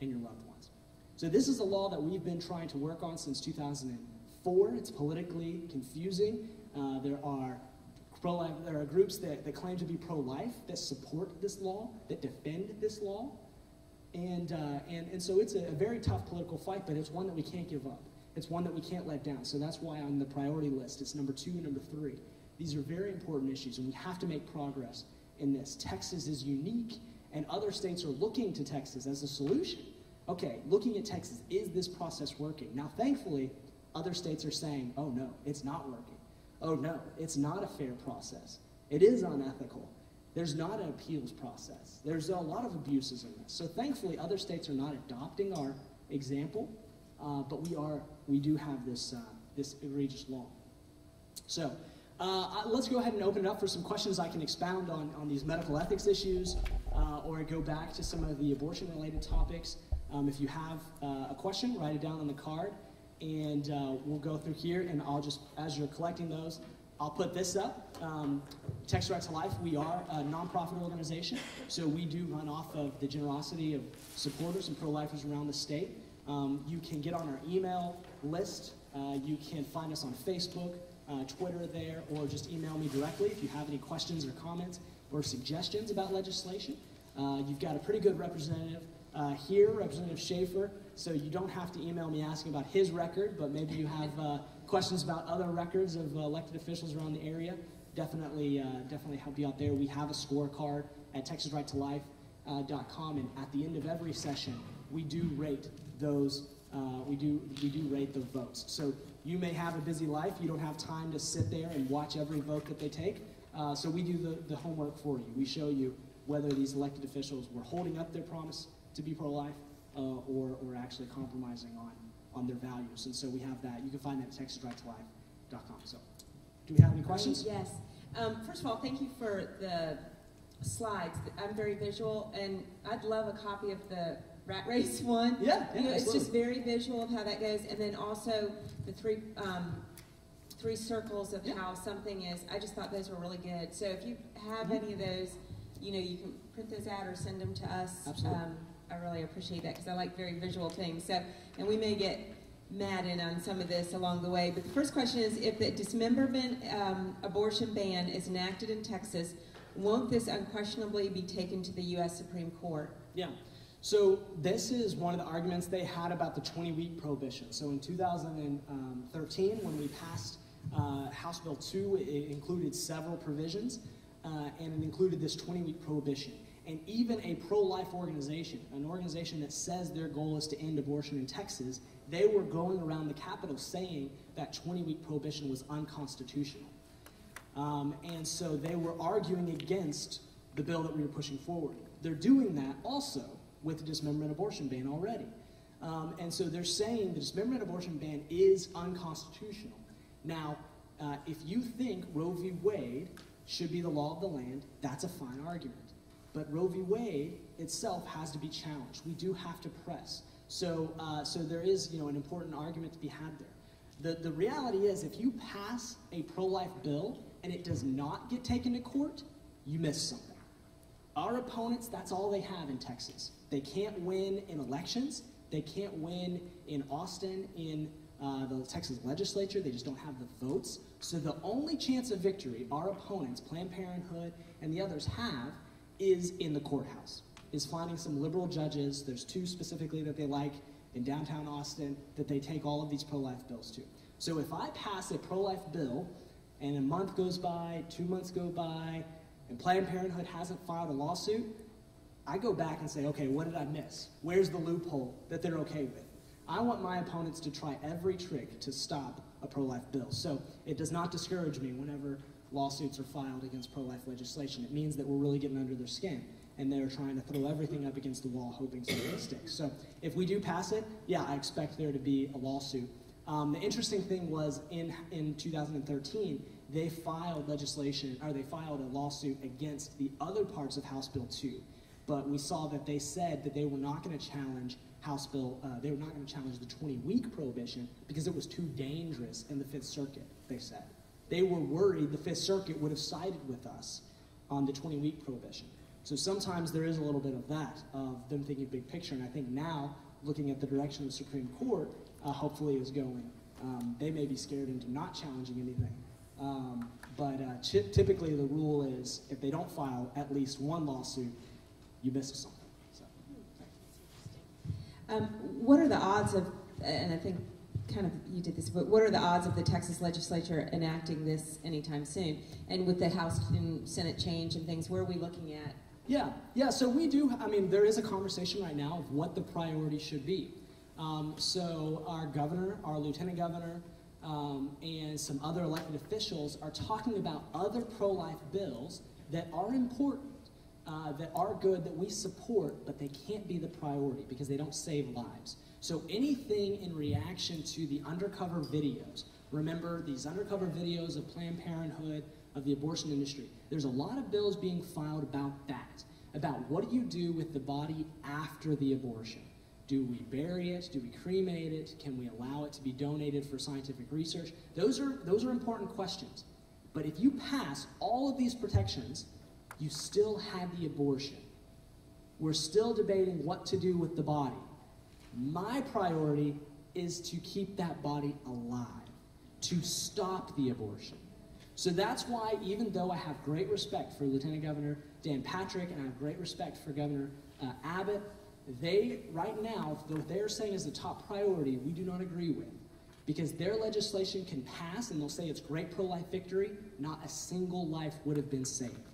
and your loved ones. So this is a law that we've been trying to work on since 2004. It's politically confusing. Uh, there are pro-life, there are groups that, that claim to be pro-life that support this law, that defend this law. And, uh, and, and so it's a, a very tough political fight, but it's one that we can't give up. It's one that we can't let down. So that's why on the priority list, it's number two and number three. These are very important issues, and we have to make progress in this. Texas is unique, and other states are looking to Texas as a solution. Okay, looking at Texas, is this process working? Now, thankfully, other states are saying, oh no, it's not working. Oh no, it's not a fair process. It is unethical. There's not an appeals process. There's a lot of abuses in this. So thankfully, other states are not adopting our example, uh, but we are, we do have this, uh, this egregious law. So uh, let's go ahead and open it up for some questions I can expound on, on these medical ethics issues, uh, or go back to some of the abortion-related topics. Um, if you have uh, a question, write it down on the card, and uh, we'll go through here, and I'll just, as you're collecting those, I'll put this up. Um, Texas Right to Life, we are a nonprofit organization, so we do run off of the generosity of supporters and pro-lifers around the state. Um, you can get on our email list. Uh, you can find us on Facebook uh, Twitter there, or just email me directly if you have any questions or comments or suggestions about legislation. Uh, you've got a pretty good representative uh, here, Representative Schaefer, so you don't have to email me asking about his record, but maybe you have uh, questions about other records of elected officials around the area. Definitely, uh, definitely help you out there. We have a scorecard at TexasRightToLife.com, and at the end of every session, we do rate those. Uh, we do we do rate the votes. So you may have a busy life. You don't have time to sit there and watch every vote that they take. Uh, so we do the, the homework for you. We show you whether these elected officials were holding up their promise to be pro-life uh, or, or actually compromising on, on their values. And so we have that. You can find that at texasrighttolife.com. So do we have any questions? Yes. Um, first of all, thank you for the slides. I'm very visual, and I'd love a copy of the rat race [laughs] one. Yeah, yeah you know, it's just very visual of how that goes, and then also the three um, three circles of Yeah. how something is. I just thought those were really good. So if you have Mhm. any of those, you know, you can print those out or send them to us. Absolutely. Um, I really appreciate that because I like very visual things. So, and we may get mad in on some of this along the way. But the first question is, if the dismemberment um, abortion ban is enacted in Texas, won't this unquestionably be taken to the U.S. Supreme Court? Yeah. So this is one of the arguments they had about the 20-week prohibition. So in 2013, when we passed uh, House Bill 2, it included several provisions, uh, and it included this 20-week prohibition. And even a pro-life organization, an organization that says their goal is to end abortion in Texas, they were going around the Capitol saying that 20-week prohibition was unconstitutional. Um, and so they were arguing against the bill that we were pushing forward. They're doing that also with the dismemberment abortion ban already. Um, and so they're saying the dismemberment abortion ban is unconstitutional. Now, uh, if you think Roe v. Wade should be the law of the land, that's a fine argument. But Roe v. Wade itself has to be challenged. We do have to press. So, uh, so there is, you know, an important argument to be had there. The, the reality is, if you pass a pro-life bill and it does not get taken to court, you miss something. Our opponents, that's all they have in Texas. They can't win in elections. They can't win in Austin in uh, the Texas legislature. They just don't have the votes. So the only chance of victory our opponents, Planned Parenthood and the others, have is in the courthouse, is finding some liberal judges. There's two specifically that they like in downtown Austin that they take all of these pro-life bills to. So if I pass a pro-life bill and a month goes by, two months go by, and Planned Parenthood hasn't filed a lawsuit, I go back and say, okay, what did I miss? Where's the loophole that they're okay with? I want my opponents to try every trick to stop a pro-life bill. So it does not discourage me whenever lawsuits are filed against pro-life legislation. It means that we're really getting under their skin and they're trying to throw everything up against the wall hoping something sticks. So if we do pass it, yeah, I expect there to be a lawsuit. Um, the interesting thing was in, in 2013, they filed legislation, or they filed a lawsuit against the other parts of House Bill 2. But we saw that they said that they were not going to challenge House Bill, uh, they were not going to challenge the 20 week prohibition because it was too dangerous in the Fifth Circuit, they said. They were worried the Fifth Circuit would have sided with us on the 20 week prohibition. So sometimes there is a little bit of that, of them thinking big picture. And I think now, looking at the direction the Supreme Court uh, hopefully is going, um, they may be scared into not challenging anything. Um, but uh, typically the rule is if they don't file at least one lawsuit, you miss something. So, Um, what are the odds of, and I think kind of you did this, but what are the odds of the Texas legislature enacting this anytime soon? And with the House and Senate change and things, where are we looking at? Yeah, yeah. So we do. I mean, there is a conversation right now of what the priority should be. Um, so our governor, our lieutenant governor, um, and some other elected officials are talking about other pro-life bills that are important, uh, that are good, that we support, but they can't be the priority because they don't save lives. So anything in reaction to the undercover videos, remember these undercover videos of Planned Parenthood, of the abortion industry, there's a lot of bills being filed about that, about what do you do with the body after the abortion. Do we bury it? Do we cremate it? Can we allow it to be donated for scientific research? Those are, those are important questions. But if you pass all of these protections, you still had the abortion. We're still debating what to do with the body. My priority is to keep that body alive, to stop the abortion. So that's why, even though I have great respect for Lieutenant Governor Dan Patrick and I have great respect for Governor uh, Abbott, they, right now, what they're saying is the top priority, we do not agree with. Because their legislation can pass and they'll say it's great pro life victory, not a single life would have been saved.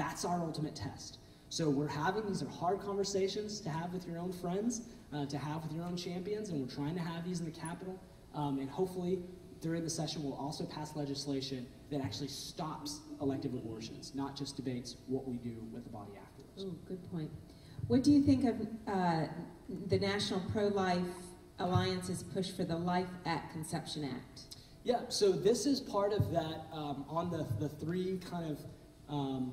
That's our ultimate test. So we're having these are hard conversations to have with your own friends, uh, to have with your own champions, and we're trying to have these in the Capitol. Um, and hopefully, during the session, we'll also pass legislation that actually stops elective abortions, not just debates what we do with the body afterwards. Oh, good point. What do you think of uh, the National Pro-Life Alliance's push for the Life at Conception Act? Yeah, so this is part of that um, on the, the three kind of um,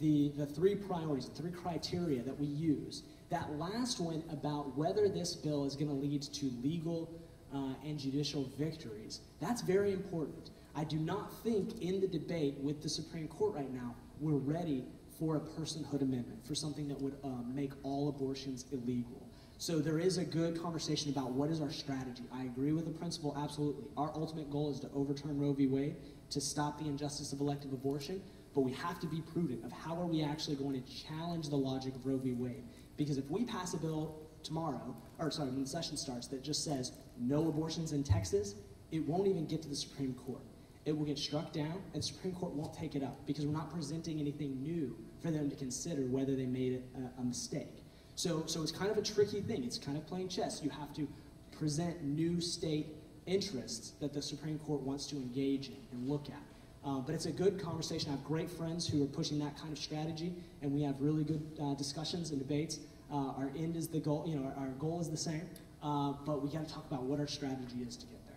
the, the three priorities, the three criteria that we use. That last one about whether this bill is going to lead to legal uh, and judicial victories, that's very important. I do not think in the debate with the Supreme Court right now, we're ready for a personhood amendment, for something that would um, make all abortions illegal. So there is a good conversation about what is our strategy. I agree with the principle, absolutely. Our ultimate goal is to overturn Roe v. Wade, to stop the injustice of elective abortion, but we have to be prudent of how are we actually going to challenge the logic of Roe v. Wade. Because if we pass a bill tomorrow, or sorry, when the session starts, that just says no abortions in Texas, it won't even get to the Supreme Court. It will get struck down, and Supreme Court won't take it up because we're not presenting anything new for them to consider whether they made a, uh, a mistake. So, so it's kind of a tricky thing. It's kind of playing chess. You have to present new state interests that the Supreme Court wants to engage in and look at. Uh, but it's a good conversation. I have great friends who are pushing that kind of strategy, and we have really good uh, discussions and debates. Uh, our end is the goal, you know, our, our goal is the same, uh, but we got to talk about what our strategy is to get there.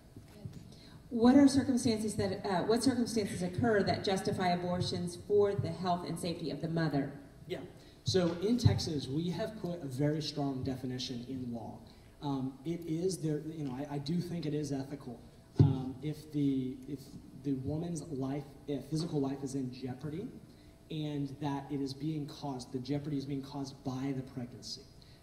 What are circumstances that, uh, what circumstances occur that justify abortions for the health and safety of the mother? Yeah. So in Texas, we have put a very strong definition in law. Um, it is there, you know, I, I, do think it is ethical. Um, if the if the woman's life, if physical life is in jeopardy, and that it is being caused, the jeopardy is being caused by the pregnancy.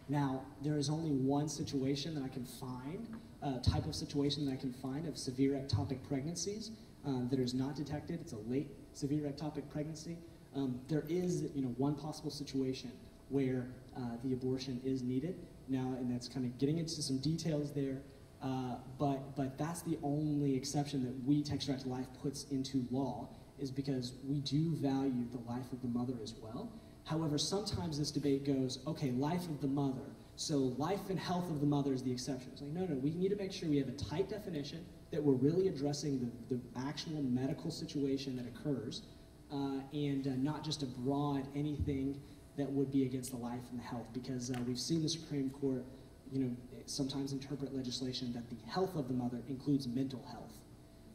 Now, there is only one situation that I can find, a uh, type of situation that I can find of severe ectopic pregnancies uh, that is not detected. It's a late severe ectopic pregnancy. Um, there is, you know, one possible situation where uh, the abortion is needed. Now, and that's kind of getting into some details there, uh, but but that's the only exception that we Texas Right Life puts into law is because we do value the life of the mother as well. However, sometimes this debate goes, okay, life of the mother. So life and health of the mother is the exception. It's like, no, no, we need to make sure we have a tight definition that we're really addressing the, the actual medical situation that occurs uh, and uh, not just a broad anything that would be against the life and the health because uh, we've seen the Supreme Court, you know, sometimes interpret legislation that the health of the mother includes mental health.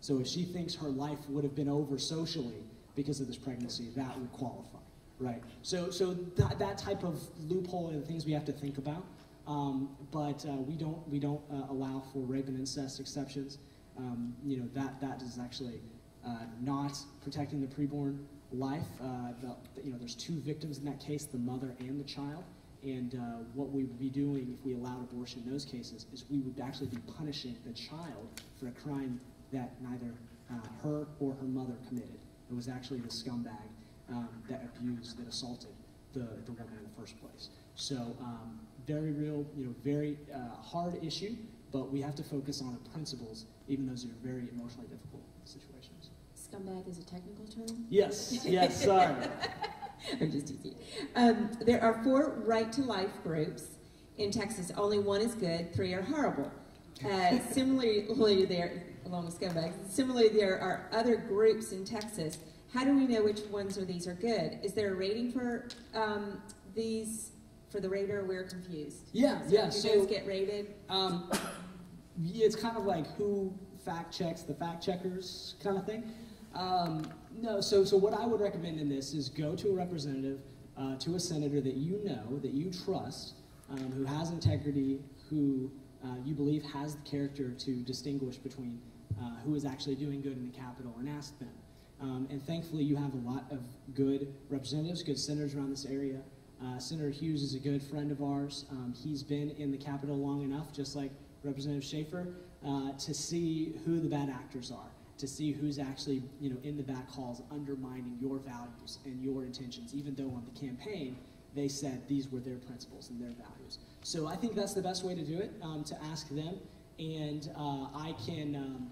So if she thinks her life would have been over socially because of this pregnancy, that would qualify, right? So, so that, that type of loophole are the things we have to think about. Um, but uh, we don't we don't uh, allow for rape and incest exceptions. Um, you know that that is actually uh, not protecting the preborn life. Uh, the, you know there's two victims in that case, the mother and the child. And uh, what we would be doing if we allowed abortion in those cases is we would actually be punishing the child for a crime that neither uh, her or her mother committed. It was actually the scumbag um, that abused, that assaulted the, the woman in the first place. So um, very real, you know, very uh, hard issue, but we have to focus on the principles, even those are very emotionally difficult situations. Scumbag is a technical term? Yes, yes, sorry. [laughs] [laughs] I'm just teasing. Um, there are four right to life groups in Texas. Only one is good, three are horrible. Uh, [laughs] similarly, there, along with scumbags, similarly, there are other groups in Texas. How do we know which ones of these are good? Is there a rating for um, these? For the rater, we're confused. Yeah, so yeah. Do so those get rated? Um, [coughs] it's kind of like who fact checks the fact checkers kind of thing. Um, no, so so what I would recommend in this is go to a representative, uh, to a senator that you know, that you trust, um, who has integrity, who uh, you believe has the character to distinguish between uh, who is actually doing good in the Capitol, and ask them. Um, and thankfully, you have a lot of good representatives, good senators around this area. Uh, Senator Hughes is a good friend of ours. Um, he's been in the Capitol long enough, just like Representative Schaefer, uh, to see who the bad actors are to see who's actually, you know, in the back halls undermining your values and your intentions, even though on the campaign they said these were their principles and their values. So I think that's the best way to do it, um, to ask them. And uh, I can, um,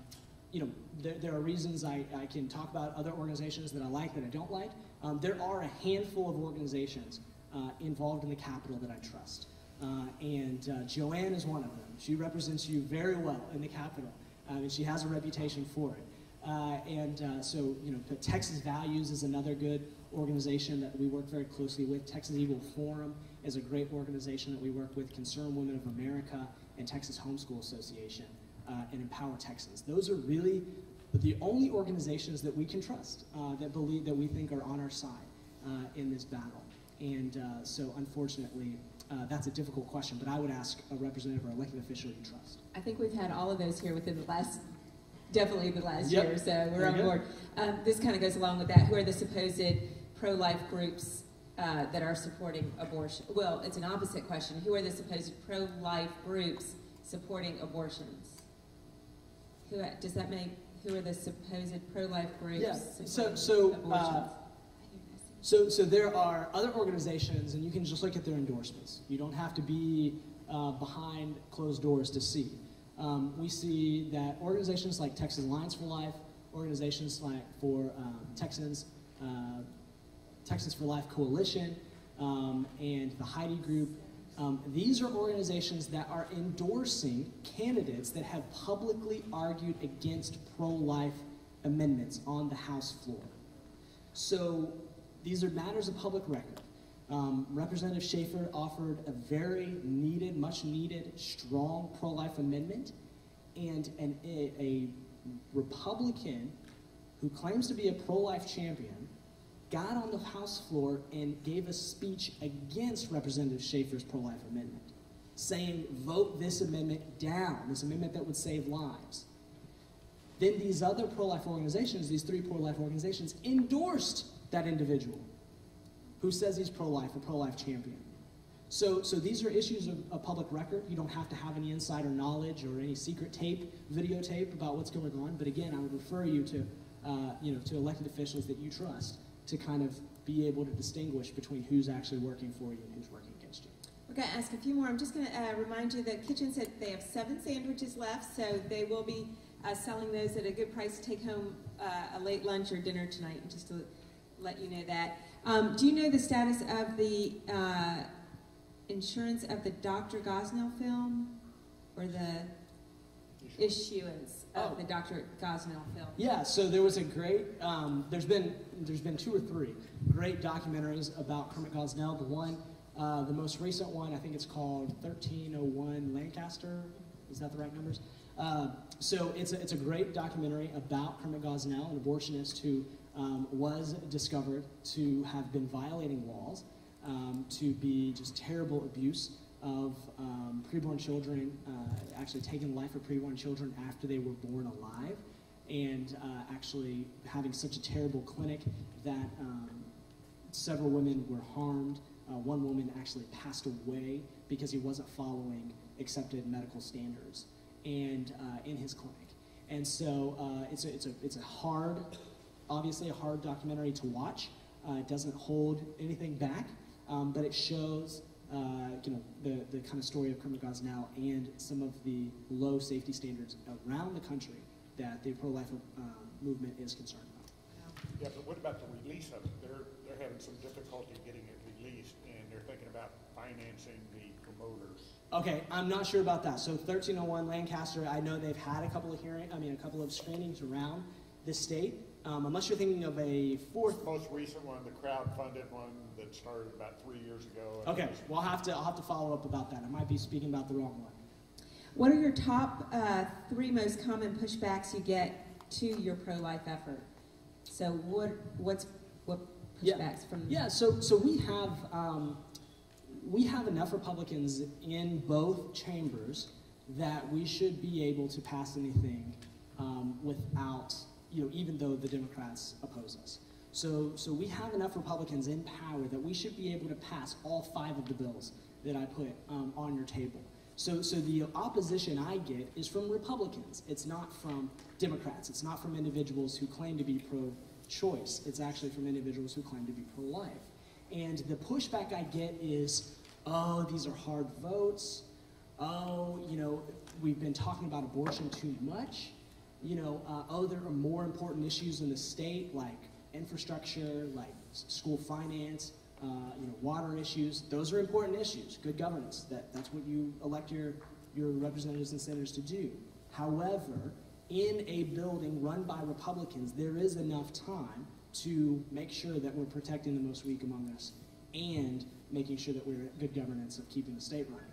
you know, there, there, are reasons I, I can talk about other organizations that I like that I don't like. Um, there are a handful of organizations uh, involved in the Capitol that I trust. Uh, and uh, Joanne is one of them. She represents you very well in the Capitol. um, and she has a reputation for it. Uh, and uh, so, you know, Texas Values is another good organization that we work very closely with. Texas Eagle Forum is a great organization that we work with. Concerned Women of America and Texas Homeschool Association uh, and Empower Texans. Those are really the only organizations that we can trust uh, that believe that we think are on our side uh, in this battle. And uh, so, unfortunately, uh, that's a difficult question, but I would ask a representative or elected official you trust. I think we've had all of those here within the last, definitely the last Yep. year, so we're on board. Um, this kind of goes along with that. Who are the supposed pro-life groups uh, that are supporting abortion? Well, it's an opposite question. Who are the supposed pro-life groups supporting abortions? Who does that make? Who are the supposed pro-life groups? Yeah, so- supporting so, uh, abortions? So, so there are other organizations, and you can just look at their endorsements. You don't have to be uh, behind closed doors to see. Um, we see that organizations like Texas Alliance for Life, organizations like for um, Texans, uh, for Life Coalition, um, and the Heidi Group. Um, these are organizations that are endorsing candidates that have publicly argued against pro-life amendments on the House floor. So these are matters of public record. Um, Representative Schaefer offered a very needed, much needed, strong pro life amendment, and an, a, a Republican who claims to be a pro life champion got on the House floor and gave a speech against Representative Schaefer's pro life amendment, saying, vote this amendment down, this amendment that would save lives. Then these other pro life organizations, these three pro life organizations, endorsed that individual who says he's pro life, a pro life champion. So, so these are issues of, of public record. You don't have to have any insider knowledge or any secret tape, videotape about what's going on. But again, I would refer you to, uh, you know, to elected officials that you trust to kind of be able to distinguish between who's actually working for you and who's working against you. We're going to ask a few more. I'm just going to uh, remind you that Kitchen said they have seven sandwiches left, so they will be uh, selling those at a good price to take home uh, a late lunch or dinner tonight, just to let you know that. Um, do you know the status of the uh, insurance of the Dr. Gosnell film or the issuance of Oh. the Dr. Gosnell film? Yeah, so there was a great. Um, there's been there's been two or three great documentaries about Kermit Gosnell. The one, uh, the most recent one, I think it's called 1301 Lancaster. Is that the right numbers? Uh, so it's a, it's a great documentary about Kermit Gosnell, an abortionist who um, was discovered to have been violating laws, um, to be just terrible abuse of um, preborn children, uh, actually taking life of preborn children after they were born alive, and uh, actually having such a terrible clinic that um, several women were harmed. Uh, one woman actually passed away because he wasn't following accepted medical standards and uh, in his clinic. And so uh, it's, a, it's, a, it's a hard, obviously a hard documentary to watch. Uh, it doesn't hold anything back, um, but it shows uh, you know, the, the kind of story of Kermit now and some of the low safety standards around the country that the pro-life uh, movement is concerned about. Yeah, but what about the release of it? They're, they're having some difficulty getting it released, and they're thinking about financing the promoters. Okay, I'm not sure about that. So 1301 Lancaster, I know they've had a couple of hearing, I mean, a couple of screenings around the state. Um, unless you're thinking of a fourth. The most recent one, the crowd-funded one that started about three years ago. Okay, was- well, I'll have to, I'll have to follow up about that. I might be speaking about the wrong one. What are your top uh, three most common pushbacks you get to your pro-life effort? So what what's what Yeah. pushbacks from? Yeah, so so we have um, we have enough Republicans in both chambers that we should be able to pass anything um, without you know even though the Democrats oppose us. So so we have enough Republicans in power that we should be able to pass all five of the bills that I put um, on your table. So so the opposition I get is from Republicans. It's not from Democrats. It's not from individuals who claim to be pro choice. It's actually from individuals who claim to be pro life. And the pushback I get is, oh, these are hard votes. Oh, you know, we've been talking about abortion too much. You know, uh, oh, there are more important issues in the state like infrastructure, like school finance, uh, you know, water issues. Those are important issues. Good governance. That, that's what you elect your, your representatives and senators to do. However, in a building run by Republicans, there is enough time to make sure that we're protecting the most weak among us and making sure that we're at good governance of keeping the state running.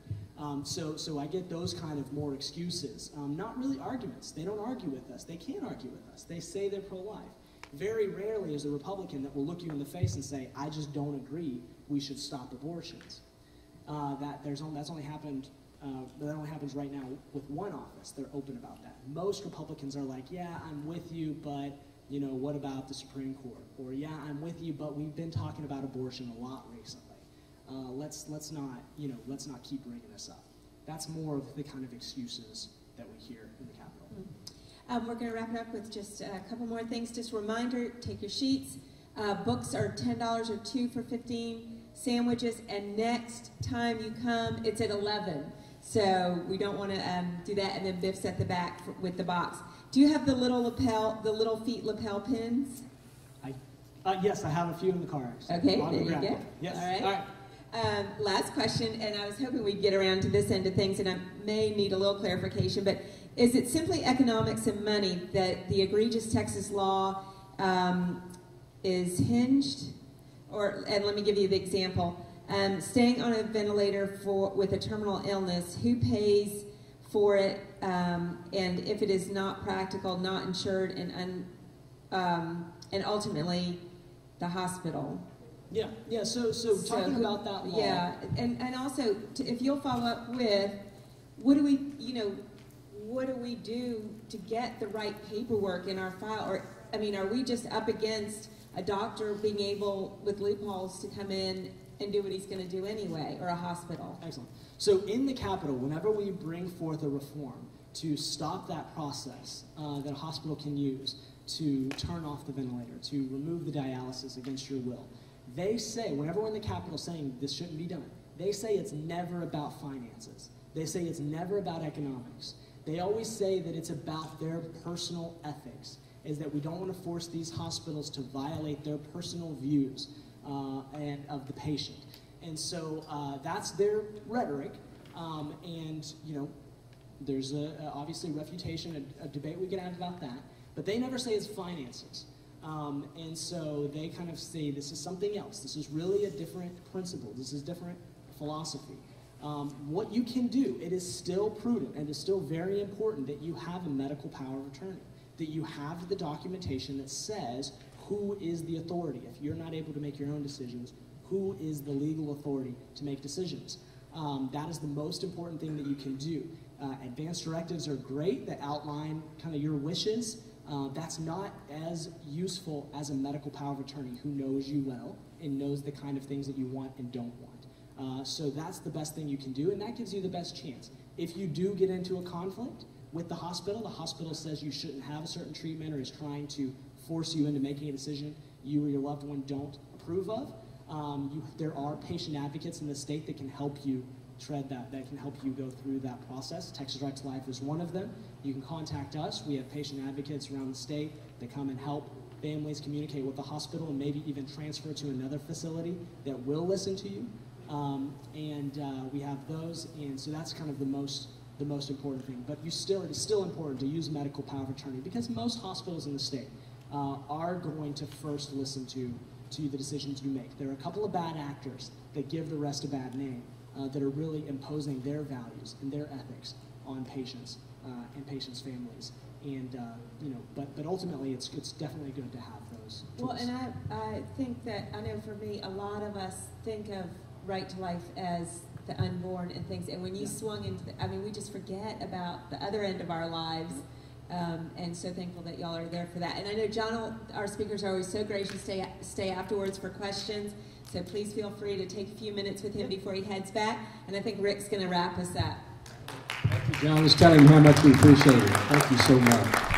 Um, so, so I get those kind of more excuses, um, not really arguments. They don't argue with us. They can't argue with us. They say they're pro-life. Very rarely is a Republican that will look you in the face and say, "I just don't agree. We should stop abortions." Uh, that there's only, that's only happened. Uh, that only happens right now with one office. They're open about that. Most Republicans are like, "Yeah, I'm with you, but you know, what about the Supreme Court?" Or, "Yeah, I'm with you, but we've been talking about abortion a lot recently." Uh, let's let's not you know let's not keep bringing this up. That's more of the kind of excuses that we hear in the Capitol. Um, we're going to wrap it up with just a couple more things. Just a reminder: take your sheets. Uh, books are ten dollars or two for fifteen. Sandwiches, and next time you come, it's at eleven. So we don't want to um, do that. And then Biff's at the back for, with the box. Do you have the little lapel, the little feet lapel pins? I, uh, yes, I have a few in the car. Okay, there you go. Yes. All right. All right. Um, last question, and I was hoping we'd get around to this end of things, and I may need a little clarification, but is it simply economics and money that the egregious Texas law um, is hinged? Or, and let me give you the example. Um, staying on a ventilator for with a terminal illness, who pays for it? Um, and if it is not practical, not insured, and un, um, and ultimately the hospital. Yeah, yeah. So, so, So talking about that law. Yeah, and, and also, to, if you'll follow up with, what do we, you know, what do we do to get the right paperwork in our file? Or, I mean, are we just up against a doctor being able, with loopholes, to come in and do what he's gonna do anyway, or a hospital? Excellent. So, in the Capitol, whenever we bring forth a reform to stop that process uh, that a hospital can use to turn off the ventilator, to remove the dialysis against your will, they say, whenever we're in the Capitol saying this shouldn't be done, they say it's never about finances. They say it's never about economics. They always say that it's about their personal ethics, is that we don't want to force these hospitals to violate their personal views uh, and of the patient. And so uh, that's their rhetoric. Um, and, you know, there's a, a- obviously refutation, a, a debate we can have about that. But they never say it's finances. Um, and so they kind of say this is something else. This is really a different principle. This is different philosophy. Um, what you can do, it is still prudent and it's still very important that you have a medical power of attorney, that you have the documentation that says who is the authority. If you're not able to make your own decisions, who is the legal authority to make decisions? Um, that is the most important thing that you can do. Uh, advanced directives are great that outline kind of your wishes. Uh, that's not as useful as a medical power of attorney who knows you well and knows the kind of things that you want and don't want. Uh, so that's the best thing you can do, and that gives you the best chance. If you do get into a conflict with the hospital, the hospital says you shouldn't have a certain treatment or is trying to force you into making a decision you or your loved one don't approve of, um, you, there are patient advocates in the state that can help you tread that, that can help you go through that process. Texas Right to Life is one of them. You can contact us. We have patient advocates around the state that come and help families communicate with the hospital and maybe even transfer to another facility that will listen to you. Um, and uh, we have those, and so that's kind of the most the most important thing. But you still it is still important to use medical power of attorney because most hospitals in the state uh, are going to first listen to to the decisions you make. There are a couple of bad actors that give the rest a bad name uh, that are really imposing their values and their ethics on patients and patients' families. And uh, you know, but but ultimately, it's it's definitely good to have those. Well, and I, I think that, I know for me, a lot of us think of right to life as the unborn and things, and when you Yeah. swung into, the, I mean, we just forget about the other end of our lives, um, and so thankful that y'all are there for that. And I know John, our speakers are always so gracious, stay, stay afterwards for questions, so please feel free to take a few minutes with him before he heads back, and I think Rick's gonna wrap us up. John. Was telling him how much we appreciate it. Thank you so much.